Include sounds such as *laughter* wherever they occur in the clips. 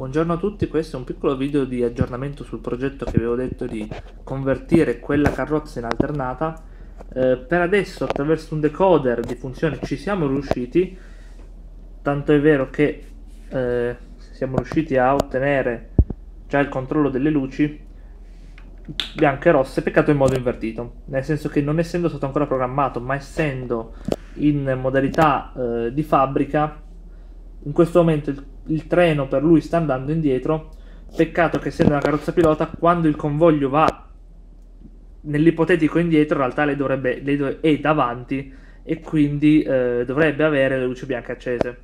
Buongiorno a tutti, questo è un piccolo video di aggiornamento sul progetto che avevo detto di convertire quella carrozza in alternata. Eh, per adesso attraverso un decoder di funzioni ci siamo riusciti, tanto è vero che eh, siamo riusciti a ottenere già il controllo delle luci bianche e rosse, peccato in modo invertito, nel senso che non essendo stato ancora programmato, ma essendo in modalità eh, di fabbrica, in questo momento il, il, treno per lui sta andando indietro. Peccato che essendo una carrozza pilota, quando il convoglio va nell'ipotetico indietro, in realtà lei, dovrebbe, lei è davanti e quindi eh, dovrebbe avere le luci bianche accese.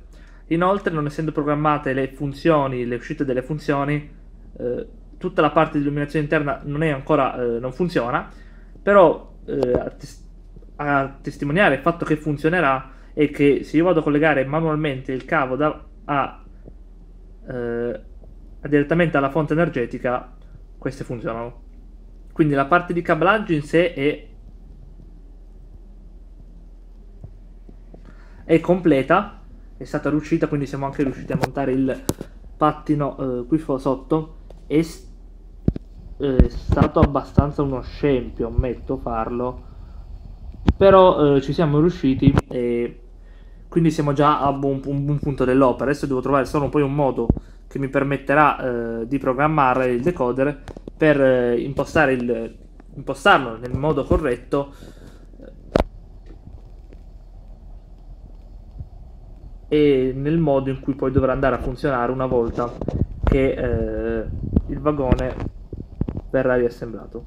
Inoltre, non essendo programmate le funzioni, le uscite delle funzioni, eh, tutta la parte di illuminazione interna non è ancora eh, non funziona, però eh, a, tes- a, testimoniare il fatto che funzionerà è che se io vado a collegare manualmente il cavo da, a, eh, direttamente alla fonte energetica, queste funzionano. Quindi la parte di cablaggio in sé è, è completa, è stata riuscita, quindi siamo anche riusciti a montare il pattino eh, qui sotto. È, è stato abbastanza uno scempio, ammetto farlo, però eh, ci siamo riusciti e quindi siamo già a un, un buon punto dell'opera. Adesso devo trovare solo poi un modo che mi permetterà eh, di programmare il decoder per eh, impostare il, impostarlo nel modo corretto e nel modo in cui poi dovrà andare a funzionare una volta che eh, il vagone verrà riassemblato.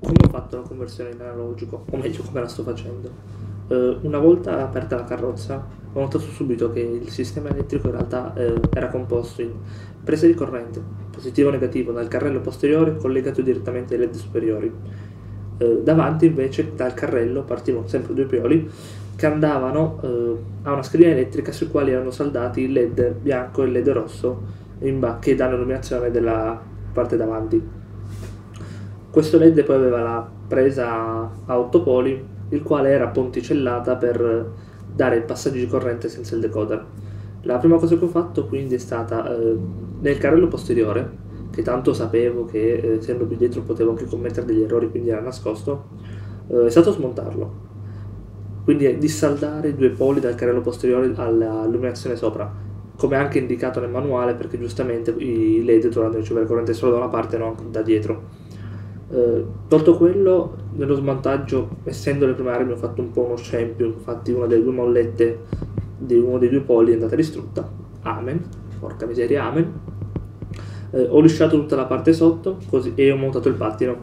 Come ho fatto la conversione in analogico? O meglio, come la sto facendo? Uh, una volta aperta la carrozza, ho notato subito che il sistema elettrico in realtà uh, era composto in prese di corrente, positivo o negativo, dal carrello posteriore collegato direttamente ai LED superiori. Uh, davanti invece dal carrello partivano sempre due pioli che andavano a una schedina elettrica sui quali erano saldati il LED bianco e il LED rosso che danno illuminazione della parte davanti. Questo LED poi aveva la presa a 8 poli il quale era ponticellata per dare il passaggio di corrente senza il decoder. La prima cosa che ho fatto quindi è stata eh, nel carrello posteriore, che tanto sapevo che eh, essendo più dietro potevo anche commettere degli errori, quindi era nascosto, eh, è stato smontarlo. Quindi dissaldare i due poli dal carrello posteriore all'illuminazione sopra, come anche indicato nel manuale, perché giustamente i LED dovranno ricevere corrente solo da una parte e non da dietro. Eh, tolto quello, nello smontaggio, essendo le prime armi, ho fatto un po' uno scempio. Infatti, una delle due mollette di uno dei due poli è andata distrutta. Amen. Porca miseria, amen. Eh, ho lisciato tutta la parte sotto così, e ho montato il pattino.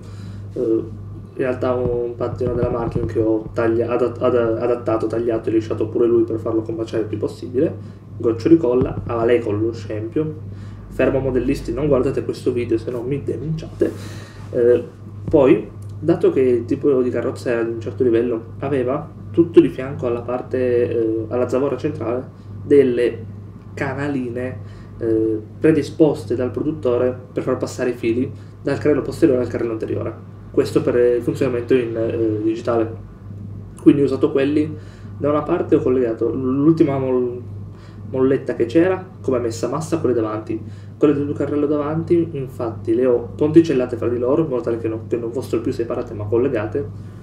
Eh, in realtà un pattino della Martin che ho taglia, adat, ad, adattato, tagliato e lisciato pure lui per farlo combaciare il più possibile. Goccio di colla, a lei con lo scempio. Fermo modellisti, non guardate questo video se no mi denunciate. Eh, poi, dato che il tipo di carrozza era di un certo livello, aveva tutto di fianco alla parte, eh, alla zavorra centrale, delle canaline eh, predisposte dal produttore per far passare i fili dal carrello posteriore al carrello anteriore. Questo per il funzionamento in eh, digitale. Quindi ho usato quelli. Da una parte ho collegato l'ultima molletta che c'era come messa massa quelle davanti. Quelle del carrello davanti infatti le ho ponticellate fra di loro in modo tale che non, che non fossero più separate ma collegate.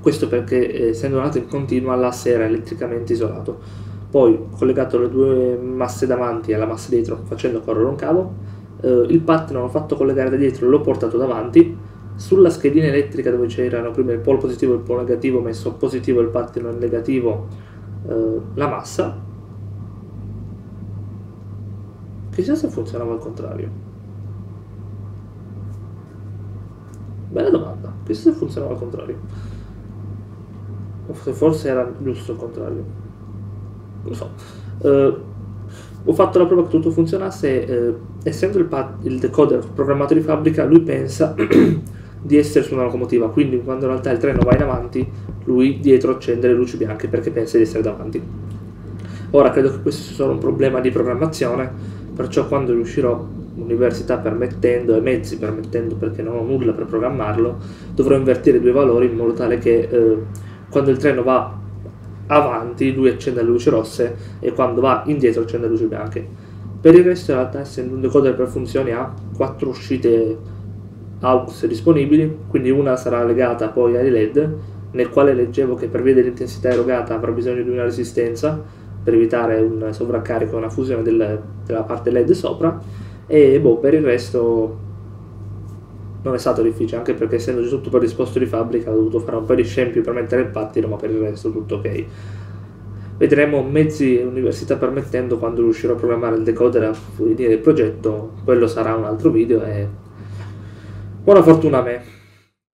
Questo perché eh, essendo nato in continua l'asse era elettricamente isolato. Poi ho collegato le due masse davanti alla massa dietro facendo correre un cavo eh, il pattern l'ho fatto collegare da dietro l'ho portato davanti. Sulla schedina elettrica dove c'erano prima il polo positivo e il polo negativo ho messo positivo il pattern negativo eh, la massa Chissà se funzionava al contrario. Bella domanda. Chissà se funzionava al contrario. O se forse era giusto il contrario. Non so. Uh, ho fatto la prova che tutto funzionasse. Uh, essendo il, il decoder programmato di fabbrica, lui pensa *clears throat* di essere su una locomotiva. Quindi, quando in realtà il treno va in avanti, lui dietro accende le luci bianche perché pensa di essere davanti. Ora credo che questo sia solo un problema di programmazione perciò quando riuscirò, università permettendo e mezzi permettendo perché non ho nulla per programmarlo, dovrò invertire due valori in modo tale che eh, quando il treno va avanti lui accende le luci rosse e quando va indietro accende le luci bianche. Per il resto, in realtà, essendo un decoder per funzioni, ha quattro uscite AUX disponibili, quindi una sarà legata poi ai LED, nel quale leggevo che per via dell'intensità erogata avrà bisogno di una resistenza per evitare un sovraccarico e una fusione del, della parte LED sopra, e boh, per il resto non è stato difficile, anche perché essendo già tutto predisposto di fabbrica ho dovuto fare un po' di scempi per mettere il pattino, ma per il resto tutto ok. Vedremo mezzi università permettendo quando riuscirò a programmare il decoder a finire il progetto, quello sarà un altro video e buona fortuna a me.